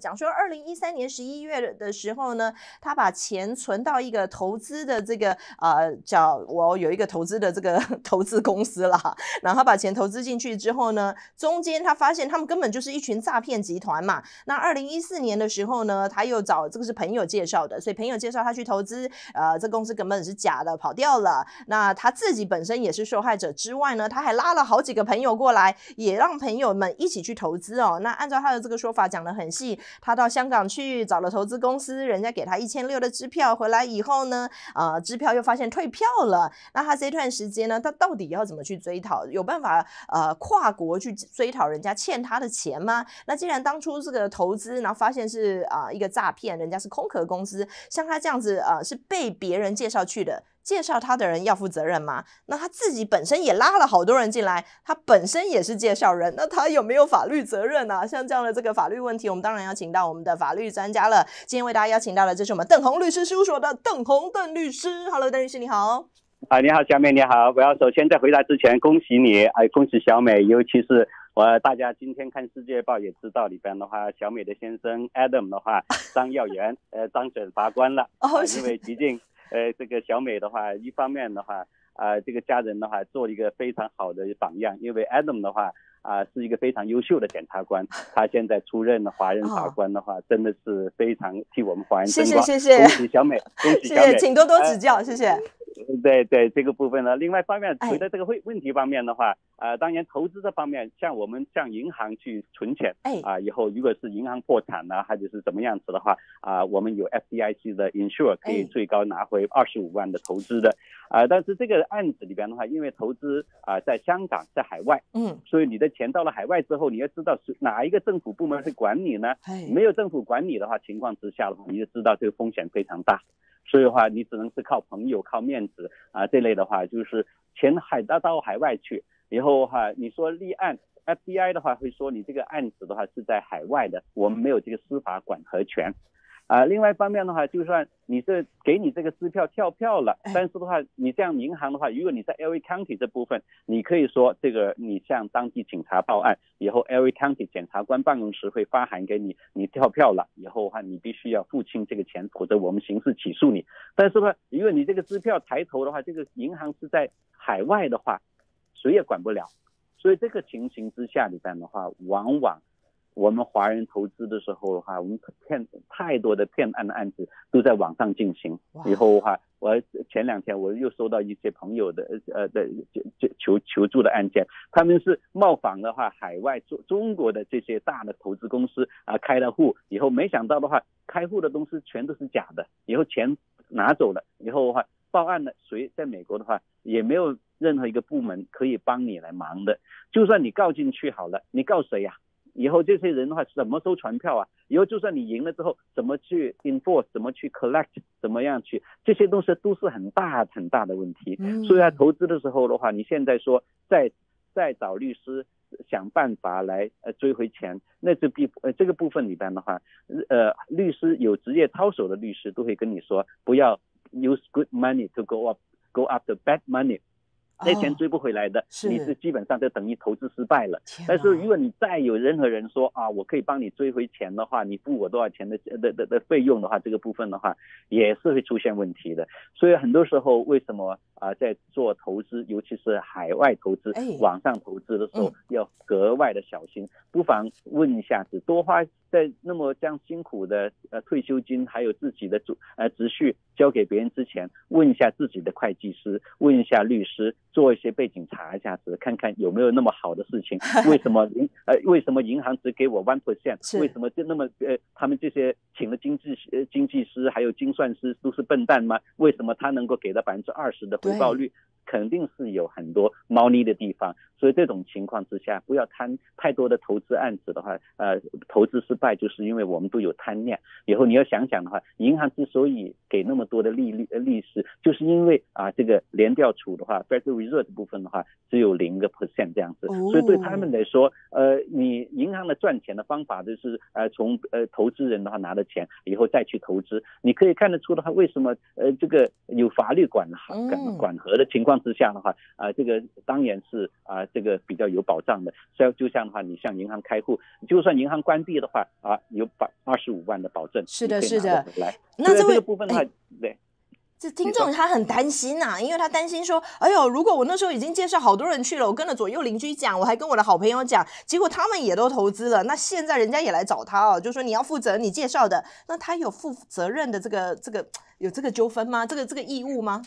讲说，二零一三年十一月的时候呢，他把钱存到一个投资的这个呃，叫我有一个投资的这个 投资公司啦，然后他把钱投资进去之后呢，中间他发现他们根本就是一群诈骗集团嘛。那二零一四年的时候呢，他又找这个是朋友介绍的，所以朋友介绍他去投资，呃，这公司根本是假的，跑掉了。那他自己本身也是受害者之外呢，他还拉了好几个朋友过来，也让朋友们一起去投资哦。那按照他的这个说法讲的很细。他到香港去找了投资公司，人家给他一千六的支票，回来以后呢，呃，支票又发现退票了。那他这段时间呢，他到底要怎么去追讨？有办法呃跨国去追讨人家欠他的钱吗？那既然当初这个投资，然后发现是啊一个诈骗，人家是空壳公司，像他这样子呃是被别人介绍去的。介绍他的人要负责任吗？那他自己本身也拉了好多人进来，他本身也是介绍人，那他有没有法律责任呢？像这样的这个法律问题，我们当然要请到我们的法律专家了。今天为大家邀请到的，这是我们邓红律师事务所的邓红邓律师。Hello，邓律师你好。啊，你好，小美你好。我要首先在回答之前，恭喜你，哎，恭喜小美，尤其是我大家今天看《世界报》也知道里边的话，小美的先生 Adam 的话张耀元，呃，当选法官了，哦，因为毕竟。呃，这个小美的话，一方面的话，啊，这个家人的话做一个非常好的榜样，因为 Adam 的话，啊，是一个非常优秀的检察官，他现在出任华人法官的话，真的是非常替我们华人争光。谢谢谢谢，恭喜小美，恭喜小美，请多多指教，谢谢。对对，这个部分呢，另外方面，回到这个问问题方面的话，呃，当然投资这方面，像我们向银行去存钱，哎，啊，以后如果是银行破产了，或者是怎么样子的话，啊，我们有 FDIC 的 insure 可以最高拿回二十五万的投资的，啊，但是这个案子里边的话，因为投资啊在香港，在海外，嗯，所以你的钱到了海外之后，你要知道是哪一个政府部门会管理呢？没有政府管理的话，情况之下的话，你就知道这个风险非常大。所以的话，你只能是靠朋友、靠面子啊，这类的话，就是钱海到到海外去以后的话，你说立案，FBI 的话会说你这个案子的话是在海外的，我们没有这个司法管辖权。啊，另外一方面的话，就算你是给你这个支票跳票了，但是的话，你像银行的话，如果你在 LA County 这部分，你可以说这个你向当地警察报案，以后 LA County 检察官办公室会发函给你，你跳票了以后的话，你必须要付清这个钱，否则我们刑事起诉你。但是呢，如果你这个支票抬头的话，这个银行是在海外的话，谁也管不了。所以这个情形之下里边的话，往往。我们华人投资的时候的话，我们骗太多的骗案的案子都在网上进行。以后的话，我前两天我又收到一些朋友的呃的求求求助的案件，他们是冒仿的话海外中中国的这些大的投资公司啊开了户，以后没想到的话，开户的东西全都是假的，以后钱拿走了，以后的话报案了，谁在美国的话也没有任何一个部门可以帮你来忙的，就算你告进去好了，你告谁呀？以后这些人的话怎么收传票啊？以后就算你赢了之后，怎么去 enforce，怎么去 collect，怎么样去？这些东西都是很大很大的问题。所以在投资的时候的话，你现在说再再找律师想办法来呃追回钱，那这必呃这个部分里边的话，呃律师有职业操守的律师都会跟你说，不要 use good money to go up go up the bad money。那钱追不回来的，你是基本上就等于投资失败了。但是如果你再有任何人说啊，我可以帮你追回钱的话，你付我多少钱的的的的费用的话，这个部分的话也是会出现问题的。所以很多时候为什么啊在做投资，尤其是海外投资、网上投资的时候要格外的小心？不妨问一下子，多花在那么这样辛苦的呃退休金，还有自己的主呃积蓄交给别人之前，问一下自己的会计师，问一下律师。做一些背景查一下子，看看有没有那么好的事情。为什么银呃为什么银行只给我 one percent？为什么就那么呃他们这些请的经济呃经济师还有精算师都是笨蛋吗？为什么他能够给到百分之二十的回报率？肯定是有很多猫腻的地方。所以这种情况之下，不要贪太多的投资案子的话，呃，投资失败就是因为我们都有贪念。以后你要想想的话，银行之所以给那么多的利率呃利息，就是因为啊这个联调储的话，Federal Reserve 部分的话只有零个 percent 这样子。所以对他们来说，呃，你银行的赚钱的方法就是呃从呃投资人的话拿的钱以后再去投资。你可以看得出的话，为什么呃这个有法律管管管核的情况况之下的话，啊，这个当然是啊，这个比较有保障的。所以就像的话，你向银行开户，就算银行关闭的话，啊，有百二十五万的保证，是的，是的。来，那这个部分的话，对。这听众他很担心呐，因为他担心说，哎呦，如果我那时候已经介绍好多人去了，我跟了左右邻居讲，我还跟我的好朋友讲，结果他们也都投资了，那现在人家也来找他哦，就说你要负责你介绍的，那他有负责任的这个这个有这个纠纷吗？这个这个义务吗？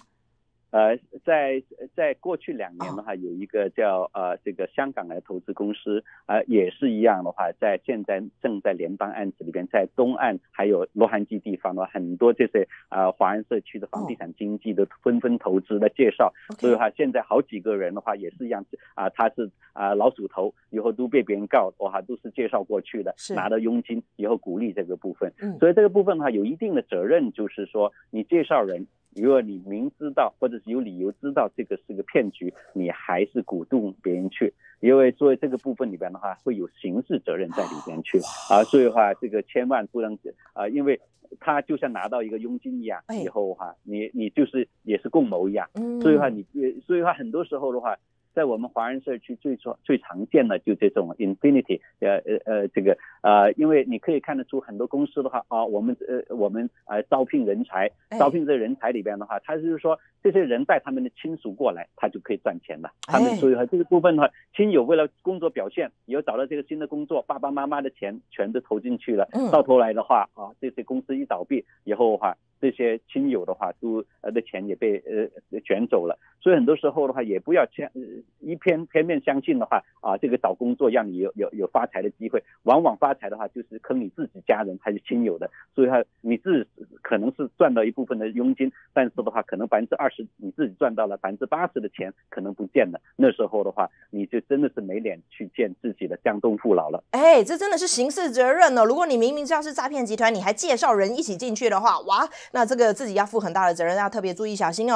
呃，在在过去两年的话，有一个叫呃这个香港的投资公司，呃也是一样的话，在现在正在联邦案子里边，在东岸还有洛杉矶地方的话，很多这些呃华人社区的房地产经济都纷纷投资的介绍，所以话现在好几个人的话也是一样，啊他是啊老鼠头，以后都被别人告，哇都是介绍过去的，拿到佣金以后鼓励这个部分，所以这个部分的话有一定的责任，就是说你介绍人。如果你明知道或者是有理由知道这个是个骗局，你还是鼓动别人去，因为作为这个部分里边的话，会有刑事责任在里边去。啊，所以的话这个千万不能啊，因为他就像拿到一个佣金一样，以后哈，你你就是也是共谋一样，所以的话你所以的话很多时候的话。在我们华人社区最常最常见的就这种 infinity，呃呃呃，这个呃，因为你可以看得出很多公司的话啊，我们呃我们呃招聘人才，招聘这人才里边的话，他就是说这些人带他们的亲属过来，他就可以赚钱了。他们所以说这个部分的话，亲友为了工作表现，以后找到这个新的工作，爸爸妈妈的钱全都投进去了，到头来的话啊，这些公司一倒闭以后的话。这些亲友的话，都呃的钱也被呃卷走了，所以很多时候的话，也不要相一偏片面相信的话啊，这个找工作让你有有有发财的机会，往往发财的话就是坑你自己家人还是亲友的，所以他你自可能是赚到一部分的佣金，但是的话可能百分之二十你自己赚到了百分之八十的钱可能不见了，那时候的话你就真的是没脸去见自己的江东父老了。哎，这真的是刑事责任哦！如果你明明知道是诈骗集团，你还介绍人一起进去的话，哇！那这个自己要负很大的责任，要特别注意小心哦。